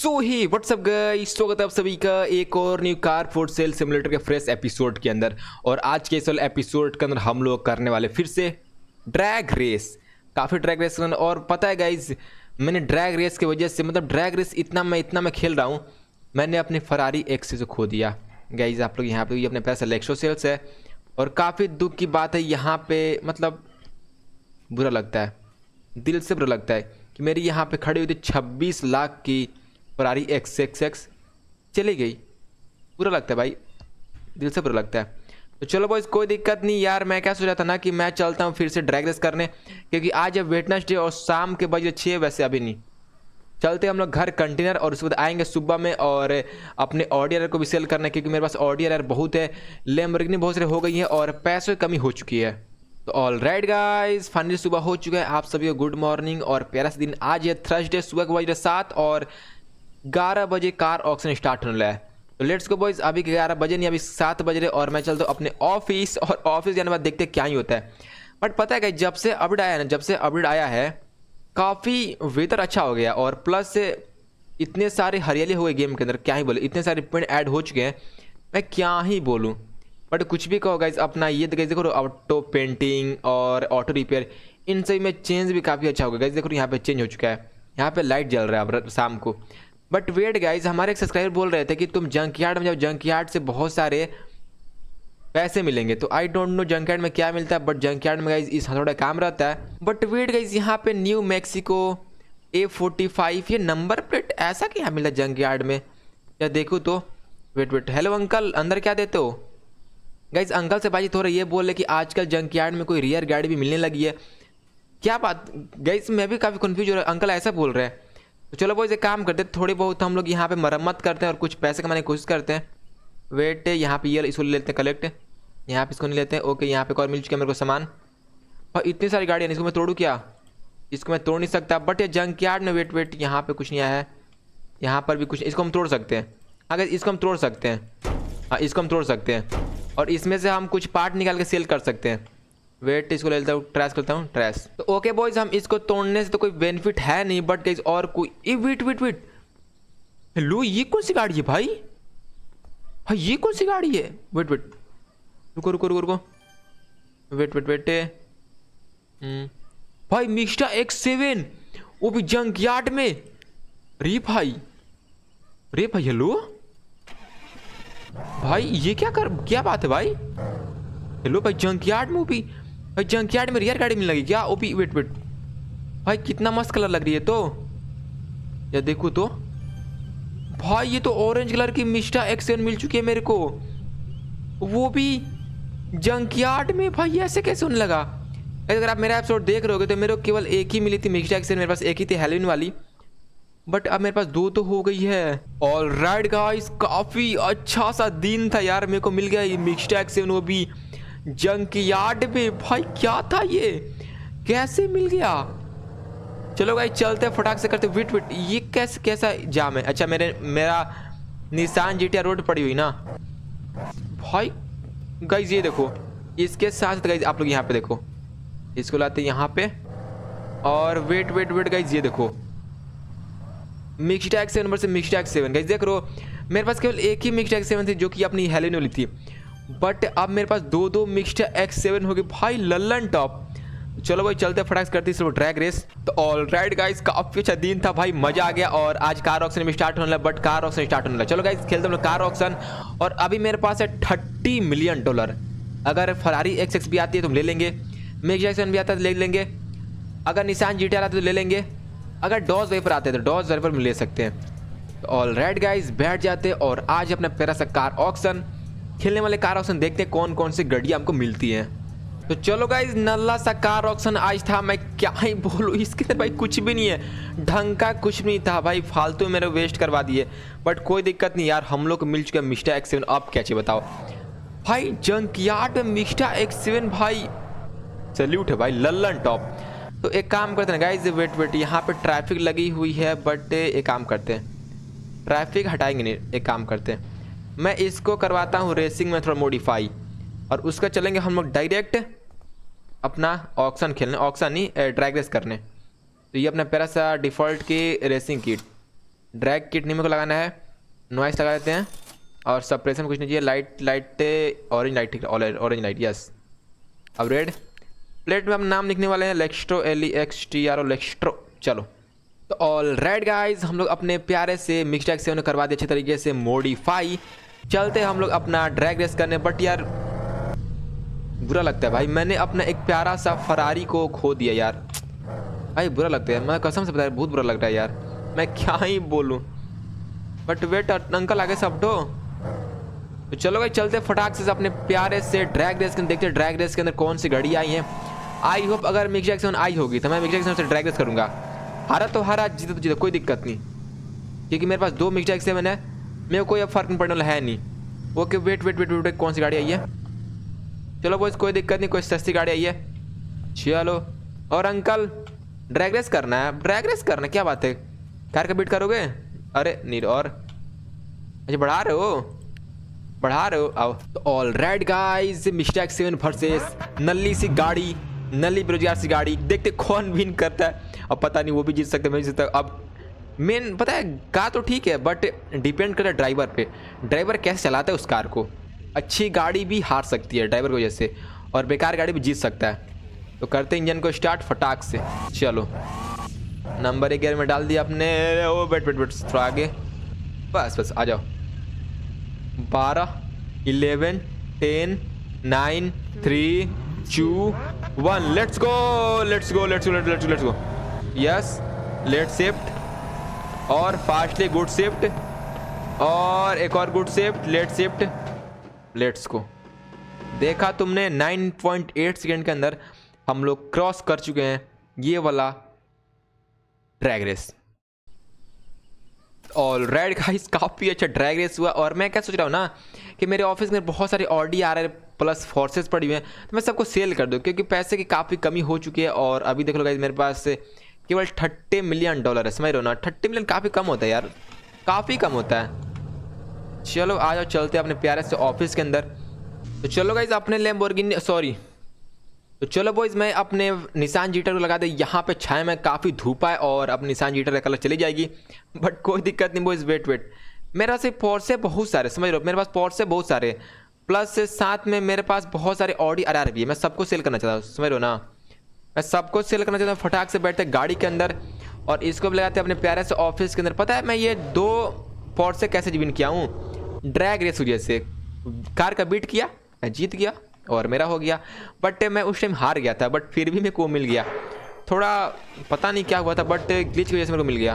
सो ही WhatsApp guys स्वागत है आप सभी का एक और new car for sale simulator के फ्रेश एपिसोड के अंदर। और आज के इस वाले एपिसोड के अंदर हम लोग करने वाले फिर से ड्रैग रेस काफ़ी ड्रैग रेस और पता है गाइज़ मैंने ड्रैग रेस की वजह से मतलब ड्रैग रेस इतना, मैं इतना मैं खेल रहा हूँ, मैंने अपने फरारी एक्स से खो दिया। गाइज़ आप लोग यहाँ पे अपने पैसा लेक्सो सेल्स है। और काफ़ी दुख की बात है, यहाँ पे मतलब बुरा लगता है। दिल से बुरा लगता है कि मेरी यहाँ पे खड़ी हुई थी छब्बीस लाख की फरारी एक्स एक्स एक्स चली गई। बुरा लगता है भाई। दिल से बुरा लगता है। तो चलो बॉयज़ कोई दिक्कत नहीं यार, मैं क्या सोचा था ना कि मैं चलता हूँ फिर से ड्रैग रेस करने, क्योंकि आज है वेटनेसडे और शाम के बजे छः वैसे अभी नहीं। चलते हम लोग घर कंटेनर और उसके बाद आएँगे सुबह में और अपने ऑडियर को भी सेल करना, क्योंकि मेरे पास ऑडियर बहुत है। लेमबर्गिनी बहुत सारे हो गई है और पैसों की कमी हो चुकी है। तो ऑल राइट गाइज़ फाइनली सुबह हो चुका है। आप सभी को गुड मॉर्निंग और प्यारा दिन। आज है थर्सडे सुबह के बजे सात और ग्यारह बजे कार ऑक्शन स्टार्ट होने लगा है। तो लेट्स गो बॉयज़ अभी ग्यारह बजे नहीं, अभी सात बज रहे और मैं चलता हूँ अपने ऑफ़िस और ऑफ़िस जाने बाद देखते क्या ही होता है। बट पता है जब से अपडेट आया ना, जब से अपडेट आया है, काफ़ी वेदर अच्छा हो गया और प्लस से इतने सारे हरियाली हो गए गेम के अंदर, क्या ही बोले, इतने सारे पॉइंट ऐड हो चुके हैं। मैं क्या ही बोलूँ। बट कुछ भी कहो गाइज़ अपना ये तो देखो ऑटो पेंटिंग और ऑटो रिपेयर इन सभी में चेंज भी काफ़ी अच्छा हो गया। गाइज़ देखो, यहाँ पे चेंज हो चुका है। यहाँ पे लाइट जल रहा है अब शाम को। बट वेट गाइज़ हमारे एक सब्सक्राइबर बोल रहे थे कि तुम जंक यार्ड में जाओ जंक यार्ड से बहुत सारे पैसे मिलेंगे। तो I don't know junk yard में क्या मिलता है बट जंक यार्ड में गाइज़ इस थोड़ा काम रहता है। बट वेट गाइज़ यहाँ पे New Mexico A forty five ये नंबर प्लेट ऐसा क्या मिला जंक यार्ड में? या देखो तो वेट वेट हेलो अंकल अंदर क्या देते हो? गाइज़ अंकल से बाजी थोड़ा ये बोल रहे कि आजकल जंक यार्ड में कोई रियर गाड़ी भी मिलने लगी है। क्या बात गाइज़ मैं भी काफ़ी कन्फ्यूज़ हो रहा हूँ। अंकल ऐसा बोल रहे हैं। तो चलो वो एक काम करते हैं, थोड़ी बहुत हम लोग यहाँ पे मरम्मत करते हैं और कुछ पैसे कमाने की कोशिश करते हैं। वेट, यहाँ पे ये इसको ले लेते हैं कलेक्ट यहाँ पे इसको नहीं लेते हैं ओके यहाँ पे और मिल चुके है मेरे को सामान। और इतनी सारी गाड़ियाँ, इसको मैं तोड़ूँ क्या? इसको मैं तोड़ नहीं सकता बट ये जंक यार्ड में वेट वेट, यहाँ पर कुछ नहीं आया है। यहाँ पर भी कुछ, इसको हम तोड़ सकते हैं। अगर इसको हम तोड़ सकते हैं हाँ इसको हम तोड़ सकते हैं। और इसमें से हम कुछ पार्ट निकाल के सेल कर सकते हैं। वेट, इसको ले लेता हूँ ट्रैश करता हूँ ट्रैश तो ओके बॉयज़ हम इसको तोड़ने से तो कोई बेनिफिट है नहीं बट गाइज़ और कोई वेट वेट वेट हेलो ये कौन सी गाड़ी है भाई? हाँ ये कौन सी गाड़ी है? वेट वेट रुको रुको रुको रुको. वेट वेट वेट भाई मिक्सटा एक्स सेवन वो भी जंक यार्ड में. रे भाई. रे भाई हेलो भाई, ये क्या कर, क्या बात है भाई? हेलो भाई जंक यार्ड में भी भाई जंक यार्ड में रियर गाड़ी मिल लगी क्या? ओपी वेट वेट भाई, कितना मस्त कलर लग रही है तो। या देखो तो। भाई, ये तो ऑरेंज कलर की मिस्टा एक्सेन मिल चुकी है मेरे को। वो भी जंक यार्ड में। भाई, ऐसे कैसे होने लगा? अगर आप मेरा एपिसोड देख रहे हो तो मेरे को केवल एक ही मिली थी मिक्सडा एक्सेन मेरे पास एक ही थी हेलोइन वाली। बट अब मेरे पास दो तो हो गई है। ऑल राइट गाइस काफ़ी अच्छा सा दिन था यार, मेरे को मिल गया मिक्सडा एक्सेन वो भी। जंक यार्ड में भाई, क्या था ये? कैसे मिल गया? चलो भाई, चलते फटाक से करते विट विट ये कैसे, कैसा जाम है? अच्छा मेरे, मेरा निशान जीटिया रोड पड़ी हुई ना? भाई गाइज़ ये देखो, इसके साथ गाइज़ आप लोग यहाँ पे देखो, इसको लाते यहाँ पे, और वेट वेट वेट गाइज़ ये देखो मिक्स टैक्स सेवन से मिक्स टैक्स सेवन गाइज़ देख रो मेरे पास केवल एक ही मिक्स टैक्स सेवन थी, जो कि अपनी हेलिन थी। बट अब मेरे पास दो दो मिक्सड एक्स सेवन हो गए भाई, लल्लन टॉप चलो भाई, चलते फटाक करते सिर्फ़ ड्रैग रेस तो ऑल राइट गाइस काफ़ी अच्छा दिन था। भाई, मज़ा आ गया और आज कार ऑक्शन में स्टार्ट होने लगा बट कार ऑक्शन स्टार्ट होने लगा। चलो गाइस खेलते हम लोग कार ऑक्शन और अभी मेरे पास है थर्टी मिलियन डॉलर अगर फरारी एक्स एक्स भी आती है तो हम ले लेंगे। मिक्स एक्सन भी आता है तो ले लेंगे। अगर निशान जी आता है तो ले लेंगे। अगर डॉज वेपर आते हैं तो डॉज वेपर में ले सकते हैं। ऑल राइट गाइज़ बैठ जाते और आज अपना प्यारा सा कार ऑक्शन खेलने वाले कार ऑप्शन देखते हैं कौन कौन सी गड्डियाँ हमको मिलती हैं। तो चलो गाइज़ नल्ला सा कार ऑप्शन आज था, मैं क्या ही बोलूँ, इसके अंदर भाई कुछ भी नहीं है। ढंग का कुछ नहीं था भाई, फालतू मेरे वेस्ट करवा दिए। बट कोई दिक्कत नहीं यार, हम लोग मिल चुके मिस्टा एक्स सेवन आप क्या चाहिए बताओ। भाई जंक यार्ड में मिस्टा एक्स सेवन भाई सल्यूट है भाई, लल्लन टॉप तो एक काम करते हैं गाइज़ वेट वेट यहाँ पर ट्रैफ़िक लगी हुई है बट एक काम करते हैं। ट्रैफ़िक हटाएँगे नहीं, एक काम करते हैं। मैं इसको करवाता हूँ रेसिंग में थोड़ा मॉडिफाई और उसका चलेंगे हम लोग डायरेक्ट अपना ऑक्शन खेलने ऑक्शन नहीं ड्रैग रेस करने। तो ये अपना प्यारा सा डिफ़ॉल्ट की रेसिंग किट ड्रैग किट नहीं मेरे को लगाना है। नॉइस लगा देते हैं। और सप्रेशन कुछ नहीं चाहिए। Light light orange light orange light yes अब रेड प्लेट में हम नाम लिखने वाले हैं। Lextro L E X T R O Lextro चलो। तो ऑल रेड गाइज़ हम लोग अपने प्यारे से मिक्सटैक से उन्हें करवा दिए अच्छे तरीके से मॉडिफाई चलते हम लोग अपना ड्रैग रेस करने बट यार, बुरा लगता है भाई। मैंने अपना एक प्यारा सा फरारी को खो दिया यार। भाई, बुरा लगता है मैं कसम से बता बहुत बुरा लग रहा है यार। मैं क्या ही बोलूँ। बट वेट अंकल आगे सब तो तो चलो भाई, चलते फटाक से अपने प्यारे से ड्रैग रेस के, देखते ड्रैग रेस के अंदर कौन सी घड़ी आई है। आई होप अगर मिक्स जैक्सन आई होगी तो मैं मिक्स जैक्सन से ड्रैग रेस करूँगा। हारा तो हारा, जीता तो जीता, कोई दिक्कत नहीं। क्योंकि मेरे पास दो मिक्स जैक्सन है, मेरे कोई अब फ़र्क नहीं पड़ने वाला है नहीं। Okay wait wait wait wait कौन सी गाड़ी आई है? चलो बॉयज़ कोई दिक्कत नहीं, कोई सस्ती गाड़ी आई है। चलो। और अंकल ड्रैग रेस करना है ड्रैग रेस करना क्या बात है? कार का बीट करोगे? अरे नीर और? अच्छा बढ़ा रहे हो? बढ़ा रहे हो? आओ। तो all right guys mistake seven versus नल्ली सी गाड़ी। नल्ली बेरोजगार सी गाड़ी देखते कौन विन करता है। अब पता नहीं वो भी जीत सकते, मैं जीत सकता अब मेन पता है, कार तो ठीक है बट डिपेंड करता है ड्राइवर पे। ड्राइवर कैसे चलाता है उस कार को? अच्छी गाड़ी भी हार सकती है ड्राइवर की वजह से, और बेकार गाड़ी भी जीत सकता है। तो करते इंजन को स्टार्ट फटाक से। चलो। नंबर एक गियर में डाल दिया अपने। ओ, बैठ बैठ बैठ, थोड़ा आगे। बस बस, आ जाओ। बारह, eleven, ten, nine, three, two one let's go let's go let's go let's let's go yes let shift और फास्टली गुड शिफ्ट और एक और good shift let shift let's go देखा तुमने 9.8 सेकंड के अंदर हम लोग क्रॉस कर चुके हैं ये वाला ड्रैग रेस और रेड गाइस काफ़ी अच्छा ड्रैग रेस हुआ और मैं क्या सोच रहा हूँ ना कि मेरे ऑफ़िस में बहुत सारे ऑडी आ रहे प्लस फोर्सेस पड़ी हुई हैं तो मैं सबको सेल कर दूँ, क्योंकि पैसे की काफ़ी कमी हो चुकी है और अभी देख लो गाइज़ मेरे पास केवल थर्टी मिलियन डॉलर है, समझ रहे हो ना? थर्टी मिलियन काफ़ी कम होता है यार, काफ़ी कम होता है। चलो, आ जाओ, चलते अपने प्यारे से ऑफ़िस के अंदर। तो चलो गाइज़ अपने लेम्बोर्गिनी सॉरी तो चलो बॉयज़ मैं अपने निशान जीटर को लगा दे, यहाँ पे छाए में काफ़ी धूप है और अब निशान जीटर का कलर चली जाएगी। बट कोई दिक्कत नहीं बॉयज़ वेट वेट मेरा से पोर्से बहुत सारे समझ लो मेरे पास पोर्से बहुत सारे प्लस साथ में मेरे पास बहुत सारे ऑडी आर भी है। मैं सबको सेल करना चाहता हूँ, समझ लो ना? मैं सबको सेल करना चाहता हूँ, फटाक से बैठते गाड़ी के अंदर और इसको भी लगाते अपने प्यारे से ऑफ़िस के अंदर। पता है, मैं ये दो पॉट से कैसे विन किया हूँ? ड्रैग रेस वजह से। कार का बीट किया, मैं जीत गया और मेरा हो गया। बट मैं उस टाइम हार गया था बट फिर भी मेरे को मिल गया। थोड़ा पता नहीं क्या हुआ था बट ग्लिच की वजह से मेरे को मिल गया।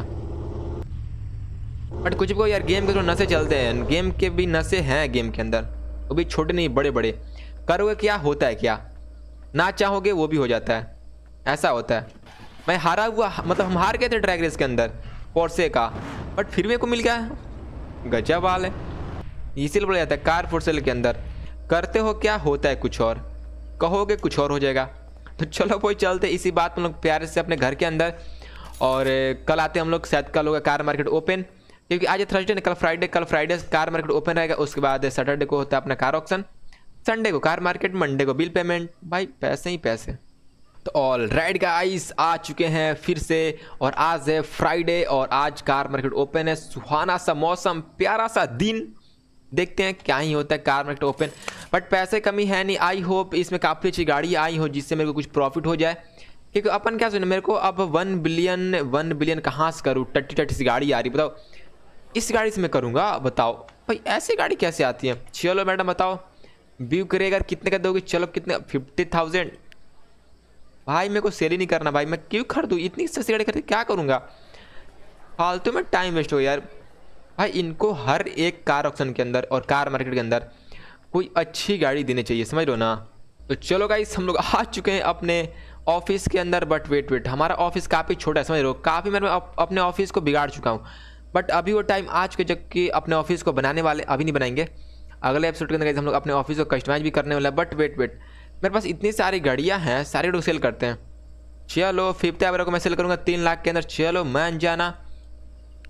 बट कुछ भी यार गेम के थोड़ा नशे चलते हैं। गेम के भी नशे हैं गेम के अंदर। वो भी छोटे नहीं बड़े बड़े करोगे क्या? होता है क्या? ना चाहोगे, वो भी हो जाता है। ऐसा होता है। मैं हारा हुआ मतलब हम हार गए थे ट्रैक रेस के अंदर पोर्से का। बट फिर मेरे को मिल गया। गजब वाल है। इसीलिए बोला जाता है, कार फोर्सेल के अंदर। करते हो क्या? होता है कुछ और। कहोगे कुछ और हो जाएगा। तो चलो कोई चलते। इसी बात में लोग प्यारे से अपने घर के अंदर, और कल आते हम लोग, शायद कल होगा कार मार्केट ओपन क्योंकि आज थर्सडे कल फ्राइडे कल फ्राइडे कार मार्केट ओपन रहेगा, उसके बाद सैटरडे को होता है अपना कार ऑप्शन संडे को कार मार्केट मंडे को बिल पेमेंट भाई पैसे ही पैसे। तो ऑल राइट गाइस आ चुके हैं फिर से, और आज है फ्राइडे और आज कार मार्केट ओपन है। सुहाना सा मौसम, प्यारा सा दिन। देखते हैं क्या ही होता है कार मार्केट ओपन बट पैसे कमी है नहीं आई होप इसमें काफ़ी अच्छी गाड़ी आई हो, जिससे मेरे को कुछ प्रॉफिट हो जाए। क्योंकि अपन क्या सुने मेरे को अब वन बिलियन वन बिलियन कहाँ से करूँ? टट्टी टट्टी सी गाड़ी आ रही बताओ। इस गाड़ी से मैं करूँगा, बताओ। भाई, ऐसी गाड़ी कैसे आती है? चलो मैडम, बताओ। व्यू करेगा, कितने का दोगे? चलो, कितने? फिफ्टी थाउज़ेंड भाई, मेरे को सेल ही नहीं करना, भाई। मैं क्यों खरीदूँ? इतनी सस्ती गाड़ी खरीद क्या करूँगा? फालतू में टाइम वेस्ट हो यार। भाई, इनको हर एक कार ऑप्शन के अंदर और कार मार्केट के अंदर कोई अच्छी गाड़ी देनी चाहिए, समझ लो ना? तो चलो गाइस हम लोग आ चुके हैं अपने ऑफ़िस के अंदर बट वेट वेट हमारा ऑफ़िस काफ़ी छोटा है, समझ लो काफ़ी मैं अपने ऑफ़िस को बिगाड़ चुका हूँ। बट अभी वो टाइम आ चुके जबकि अपने ऑफ़िस को बनाने वाले अभी नहीं बनाएँगे। अगले एपिसोड के अंदर हम लोग अपने ऑफ़िस को कस्टमाइज भी करने वाले बट वेट वेट मेरे पास इतनी सारी गाड़ियाँ हैं, सारे लोग सेल करते हैं। चलो फिफ्थ एवर को मैं सेल करूँगा तीन लाख के अंदर। चलो, मैं जाना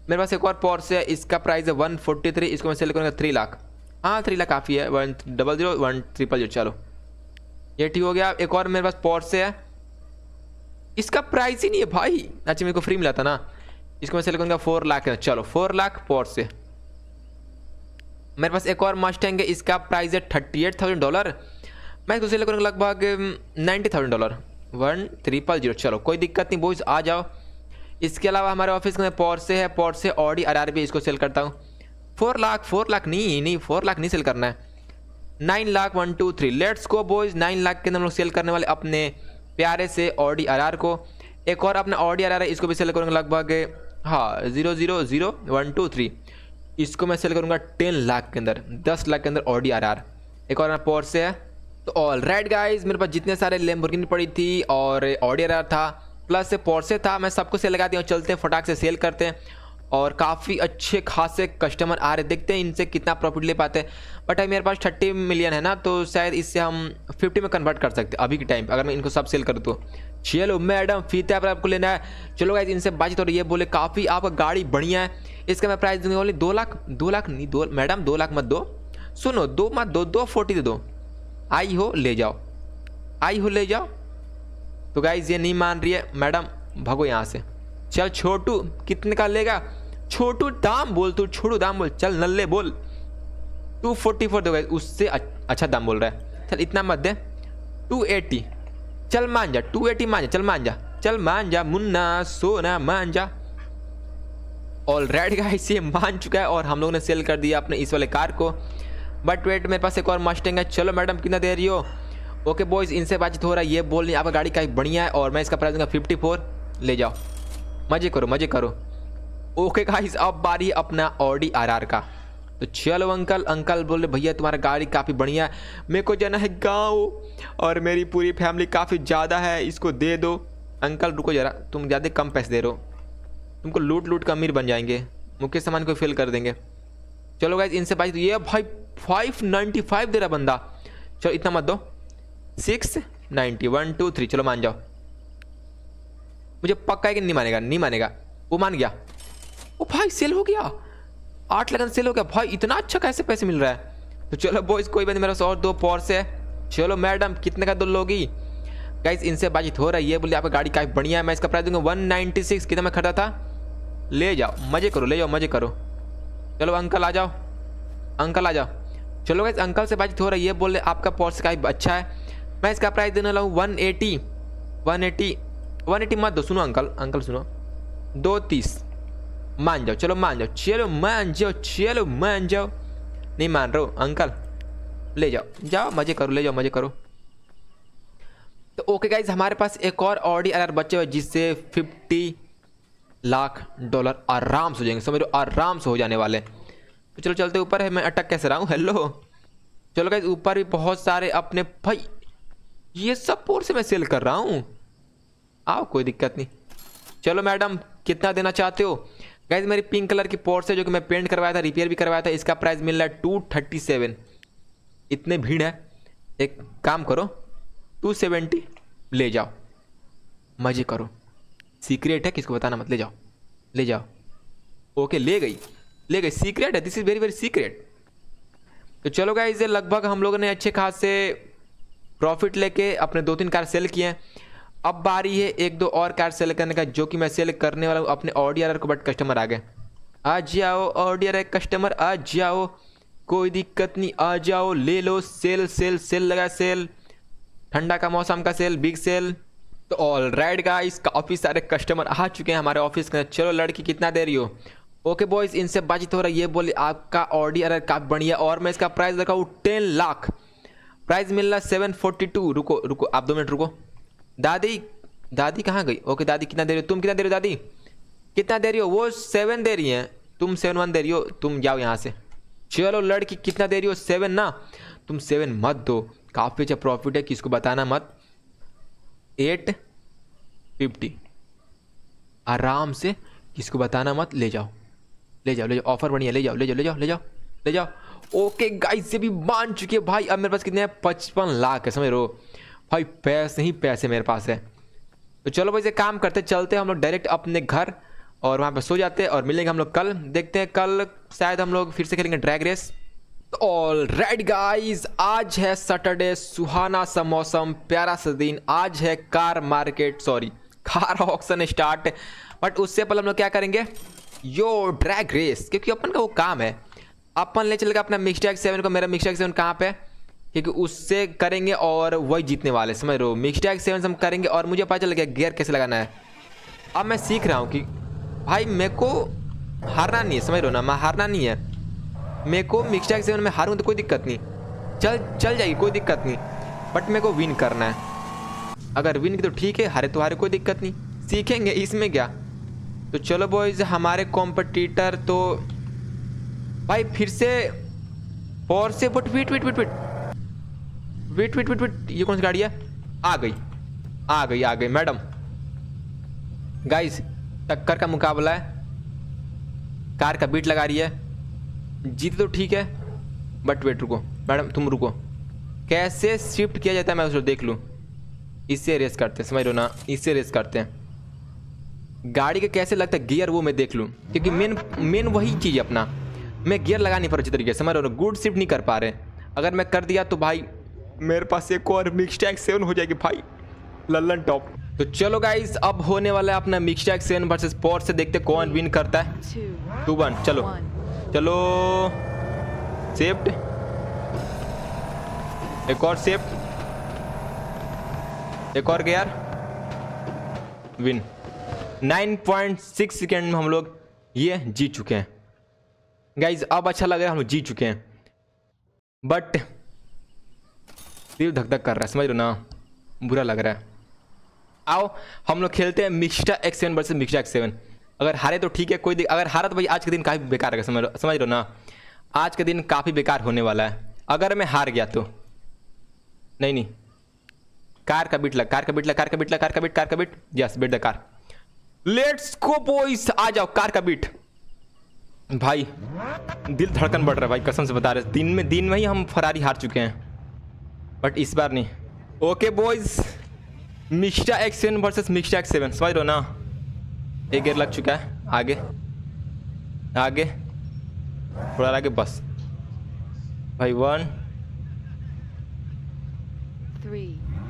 मेरे पास एक और पॉर्स है, इसका प्राइस है वन फोर्टी थ्री इसको मैं सेल करूँगा थ्री लाख। हाँ थ्री लाख काफ़ी है। One double zero one triple zero चलो। ये ठीक हो गया। एक और मेरे पास पॉर्स है। इसका प्राइस ही नहीं है भाई। अच्छा मेरे को फ्री मिला था ना। इसको मैं सेल करूँगा फोर लाख चलो फोर लाख पोर्ट से। मेरे पास एक और मस्टैंग है, इसका प्राइस है थर्टी एट थाउज़ेंड डॉलर मैं इसको सेल करूँगा लगभग ninety thousand dollar one triple zero चलो, कोई दिक्कत नहीं बॉयज़ आ जाओ। इसके अलावा हमारे ऑफ़िस में पोर्ट से है पोर्ट से ऑडी आर इसको सेल करता हूँ। फोर लाख फोर लाख नहीं नहीं फोर लाख नहीं सेल करना है। Nine lakh one two three let's go boys nine lakh के अंदर हम लोग सेल करने वाले अपने प्यारे से ऑडी आर को। एक और अपना ऑडी आर है, इसको भी सेल करूँगा लगभग हाँ zero zero zero one two three इसको मैं सेल करूँगा टेन लाख के अंदर, दस लाख के अंदर ऑडी आर आर एक और पोर्ट से है। तो ऑल राइट गाइज़ मेरे पास जितने सारे लेम्बोर्गिनी पड़ी थी और ऑडी आर आर था प्लस से था, मैं सबको सेल लगा दिया चलते हैं, फटाक से सेल करते हैं। और काफ़ी अच्छे खासे कस्टमर आ रहे देखते हैं इनसे कितना प्रॉफिट ले पाते हैं। बट मेरे पास थर्टी मिलियन है ना तो शायद इससे हम फिफ्टी में कन्वर्ट कर सकते हैं, अभी के टाइम अगर मैं इनको सब सेल कर दूँ चलो, मैडम, फीता पर आपको लेना है। चलो गाइज़ इनसे बातचीत और ये बोले, काफ़ी, आपका गाड़ी बढ़िया है। इसका मैं प्राइस दूँगा, बोले, दो लाख दो लाख नहीं, दो, मैडम, दो लाख मत दो। सुनो, दो मत दो दो फोर्टी दे दो। आई हो, ले जाओ। आई हो, ले जाओ। तो गाइज़ ये नहीं मान रही है। मैडम, भगो यहाँ से। चल, छोटू, कितने का लेगा? छोटू, दाम बोल तू, छोटू, दाम बोल। चल, नल्ले बोल। टू फोर्टी फोर दोगे उससे अच्छा दाम बोल रहा है। चल, इतना मत दे। टू एटी चल मान जा टू एटी मान जा चल मान जा चल मान जा मुन्ना, सोना मान जा ऑल राइट गाइस ये मान चुका है और हम लोगों ने सेल कर दिया अपने इस वाले कार को। बट वेट मेरे पास एक और मस्टिंग है। चलो मैडम कितना दे रही हो? ओके बॉयज़ इनसे बातचीत हो रहा है, ये बोल रही आपका गाड़ी का बढ़िया है और मैं इसका प्राइस दूँगा फिफ्टी फोर ले जाओ। मज़े करो मज़े करो। ओके गाइस अब बारी अपना ऑडी आर का। तो चलो अंकल अंकल बोले, भैया, तुम्हारा गाड़ी काफ़ी बढ़िया है। मेरे को जाना है गाँव और मेरी पूरी फैमिली काफ़ी ज़्यादा है, इसको दे दो। अंकल, रुको जरा, तुम ज़्यादा कम पैसे दे रहे हो। तुमको लूट लूट का अमीर बन जाएँगे। मुख्य सामान को फिल कर देंगे। चलो गाइज़ इनसे बात ये भाई फाइव नाइन्टी फाइव दे रहा बंदा। चलो, इतना मत दो। Six ninety one two three चलो मान जाओ। मुझे पक्का है कि नहीं मानेगा नहीं मानेगा। वो मान गया। वो भाई सेल हो गया। आठ लगन सेल हो गया। भाई, इतना अच्छा कैसे पैसे मिल रहा है? तो चलो बॉयज़ कोई बात मेरा और दो पॉर्स है। चलो मैडम कितने का दो लोगी? गाइस इनसे बातचीत हो रहा है। ये बोले आपका गाड़ी काफ़ी बढ़िया है। मैं इसका प्राइस दूँगा वन नाइन्टी सिक्स कितना मैं खड़ा था? ले जाओ, मज़े करो, ले जाओ, मज़े करो। चलो अंकल आ जाओ। अंकल आ जाओ। चलो गाइस अंकल से बातचीत हो रहा है। बोले, आपका पॉर्स काफ़ी अच्छा है। मैं इसका प्राइस देने लगा one eighty one eighty one eighty मत दो। सुनो अंकल अंकल सुनो। दो तीस। मान जाओ चलो मान जाओ चलो मान जाओ चलो मान जाओ नहीं मान रहे हो अंकल ले जाओ जाओ मज़े करो ले जाओ मज़े करो तो ओके गाइज़ हमारे पास एक और ऑडी आर बच्चे हुए, जिससे 50 लाख डॉलर आराम से हो जाएँगे। समझ लो आराम से हो जाने वाले। तो चलो चलते ऊपर है, मैं अटक कैसे रहा हूँ? हेलो चलो गाइज़ ऊपर भी बहुत सारे अपने भाई, ये सब पोर से मैं सेल कर रहा हूँ। आओ, कोई दिक्कत नहीं। चलो मैडम, कितना देना चाहते हो? गाइज़ मेरी पिंक कलर की पोर्ट है जो कि मैं पेंट करवाया था रिपेयर भी करवाया था, इसका प्राइस मिल रहा है टू थर्टी सेवन इतने भीड़ है। एक काम करो टू सेवेंटी ले जाओ। मज़े करो। सीक्रेट है, किसको बताना मत, ले जाओ। ले जाओ। ओके ले गई। ले गई। सीक्रेट है this is very very secret तो चलो गाइज़ लगभग हम लोगों ने अच्छे खासे प्रॉफिट लेके अपने दो तीन कार सेल किए हैं। अब बारी है एक दो और कार सेल करने का, जो कि मैं सेल करने वाला हूँ अपने ऑडियर को बट कस्टमर आ गए। आ जाओ ऑडियर कस्टमर आ जाओ कोई दिक्कत नहीं आ जाओ ले लो सेल सेल सेल लगा सेल। ठंडा का मौसम का सेल बिग सेल। तो ऑल राइट गाइस काफ़ी सारे कस्टमर आ चुके हैं हमारे ऑफ़िस में चलो लड़की, कितना दे रही हो? ओके बॉयज़ इनसे बातचीत हो रहा है। ये बोले, आपका ऑडियर काफ़ी बढ़िया, और मैं इसका प्राइस रखा हूँ टेन लाख। प्राइस मिल रहा सेवन फोर्टी टू रुको रुको, आप दो मिनट रुको। दादी दादी कहाँ गई? ओके, दादी, कितना दे रही हो? तुम कितना दे रही हो, दादी? कितना दे रही हो? वो सेवन दे रही हैं। तुम सेवन वन दे रही हो, तुम जाओ यहाँ से। चलो, लड़की, कितना दे रही हो? सेवन ना? तुम सेवन मत दो। काफ़ी अच्छा प्रॉफिट है किसको बताना मत। एट फिफ्टी आराम से किसको बताना मत। ले जाओ। ले जाओ ले जाओ। ऑफ़र बढ़िया। ले जाओ ले जाओ ले जाओ ले जाओ ले जाओ। ओके गाइस से भी मान चुके भाई। अब मेरे पास कितने हैं? पचपन लाख है, समझ रो भाई, पैसे ही पैसे मेरे पास है। तो चलो भाई से काम करते चलते हम लोग डायरेक्ट अपने घर और वहाँ पे सो जाते हैं और मिलेंगे हम लोग कल। देखते हैं कल शायद हम लोग फिर से खेलेंगे drag race all right guys आज है सैटरडे सुहाना सा मौसम, प्यारा सा दिन। आज है car market sorry car auction start but उससे पहले हम लोग क्या करेंगे? यो ड्रैग रेस क्योंकि अपन का वो काम है। अपन ले चलेगा अपना मिक्सटैग सेवन को, मेरा मिक्सटैग सेवन कहाँ पे क्योंकि उससे करेंगे और वही जीतने वाले, समझ रहे हो? मिक्सटैग सेवन से हम करेंगे और मुझे पता चल गया गियर कैसे लगाना है। अब मैं सीख रहा हूँ कि भाई मेरे को हारना नहीं है, समझ रहे हो ना? मैं हारना नहीं है। मेरे को मिक्स मिक्सटैग सेवन में हारूँ तो कोई दिक्कत नहीं। चल चल जाएगी, कोई दिक्कत नहीं। बट मेरे को विन करना है। अगर विन तो ठीक है, हारे तो हारे, कोई दिक्कत नहीं। सीखेंगे, इसमें क्या? तो चलो बॉयज़ हमारे कॉम्पिटिटर तो भाई फिर से और से but wait wait wait wait wait wait wait wait ये कौन सी गाड़ी है? आ गई। आ गई आ गई, मैडम। गाइस टक्कर का मुकाबला है। कार का बीट लगा रही है। जीत तो ठीक है बट वेट रुको। मैडम, तुम रुको। कैसे शिफ्ट किया जाता है मैं उसको देख लूँ। इससे रेस करते हैं, समझ लो ना? इससे रेस करते हैं। गाड़ी का कैसे लगता है गियर वो मैं देख लूँ। क्योंकि मेन मेन वही चीज़ अपना। मैं गियर लगा नहीं पा रहा अच्छी तरीके से, समझ रहा गुड शिफ्ट नहीं कर पा रहे। अगर मैं कर दिया तो भाई मेरे पास एक और मिक्स टैग सेवन हो जाएगी भाई। लल्लन टॉप। तो चलो गाइस अब होने वाला है अपना mix tag seven versus port से देखते कौन विन करता है। टू वन चलो। चलो। सेफ्ट एक और सेफ्ट एक और गियर विन 9.6 सेकेंड में हम लोग ये जीत चुके हैं। गाइज़ अब अच्छा लग रहा है हम जीत चुके हैं। बट दिल धक धक कर रहा है, समझ लो ना? बुरा लग रहा है। आओ, हम लोग खेलते हैं Mixta X seven versus Mixta X seven अगर हारे तो ठीक है, कोई अगर हारा तो भाई आज के दिन काफ़ी बेकार है, समझ लो समझ लो ना? आज का दिन काफ़ी बेकार होने वाला है। अगर मैं हार गया तो। नहीं नहीं। कार का बिट लग, कार का बिट लग, कार का बिट लग, कार का बिट, कार का bid. Yes, bid the car. Let's go boys आ जाओ, कार का बिट। भाई, दिल धड़कन बढ़ रहा है, भाई, कसम से बता रहे दिन में दिन में ही हम फरारी हार चुके हैं। बट इस बार नहीं okay boys Mixta X seven versus Mixta X seven समझ हो ना एक गेयर लग चुका है आगे आगे थोड़ा आगे बस भाई one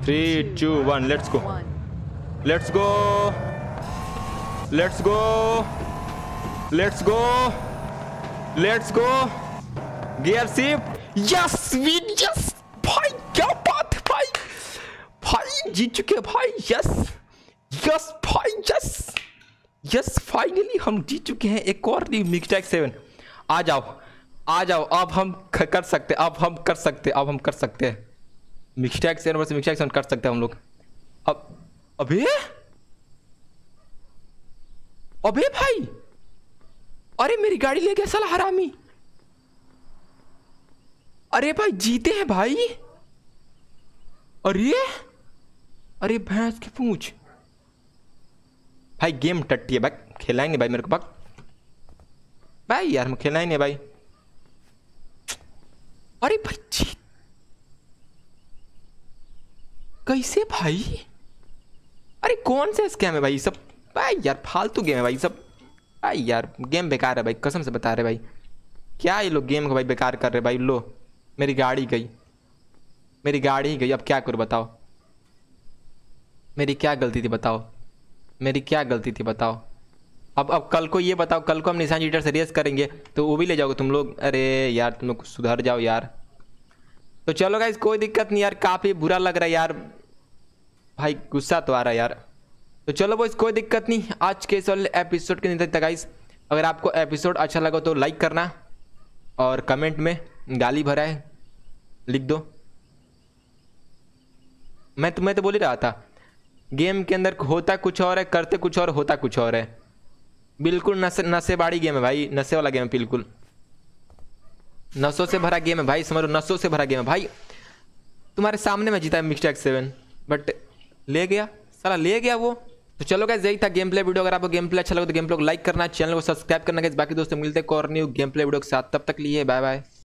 three two one let's go let's go let's go let's go let's go gear shift yes win जीत चुके हैं भाई यस यस भाई यस यस फाइनली हम जीत चुके हैं एक और मिक्स टैग सेवन आ जाओ आ जाओ अब हम कर सकते अब हम कर सकते अब हम कर सकते हैं। मिक्स टैग सेवन वर्ष मिक्सटैक सेवन कर सकते हैं हम लोग। अब, अबे? अबे भाई? अरे मेरी गाड़ी ले गया साला हरामी। अरे भाई, जीते हैं भाई। अरे? अरे भैंस की पूछ। भाई गेम टट्टी है भाई, खेलाएँगे भाई मेरे को भाग भाई यार मैं खेलाएँगे भाई। अरे भाई कैसे भाई? अरे कौन सा स्कैम है भाई सब? भाई यार फालतू गेम है भाई सब। भाई यार गेम बेकार है भाई, कसम से बता रहे भाई। क्या ये लोग गेम को भाई बेकार कर रहे भाई? लो, मेरी गाड़ी गई। मेरी गाड़ी ही गई, अब क्या करूँ बताओ? मेरी क्या गलती थी बताओ? मेरी क्या गलती थी बताओ? अब अब कल को ये बताओ, कल को हम निशान जीटर से रेस करेंगे तो वो भी ले जाओगे तुम लोग? अरे यार, तुम लोग सुधर जाओ यार। तो चलो गाइज़ कोई दिक्कत नहीं यार, काफ़ी बुरा लग रहा है यार। भाई, गुस्सा तो आ रहा है यार। तो चलो बॉइस कोई दिक्कत नहीं, आज के इस वाले एपिसोड के नहीं तक गाइस अगर आपको एपिसोड अच्छा लगा तो लाइक करना, और कमेंट में गाली भरा है, लिख दो। मैं तुम्हें तो बोल ही रहा था। गेम के अंदर होता कुछ और है, करते कुछ और, होता कुछ और है। बिल्कुल नशे, नशेबाड़ी गेम है भाई, नशे वाला गेम है, बिल्कुल। नशों से भरा गेम है भाई, समझो नसों से भरा गेम है। भाई, तुम्हारे सामने में जीता है मिक्सटेक सेवन बट ले गया, साला ले गया वो। तो चलो गाइस यही था गेम प्ले वीडियो अगर आपको गेम प्ले अच्छा लगा तो गेम प्ले को लाइक करना चैनल को सब्सक्राइब करना गाइस बाकी दोस्तों, मिलते हैं और न्यू गेम प्ले वीडियो के साथ। तब तक लिए बाय बाय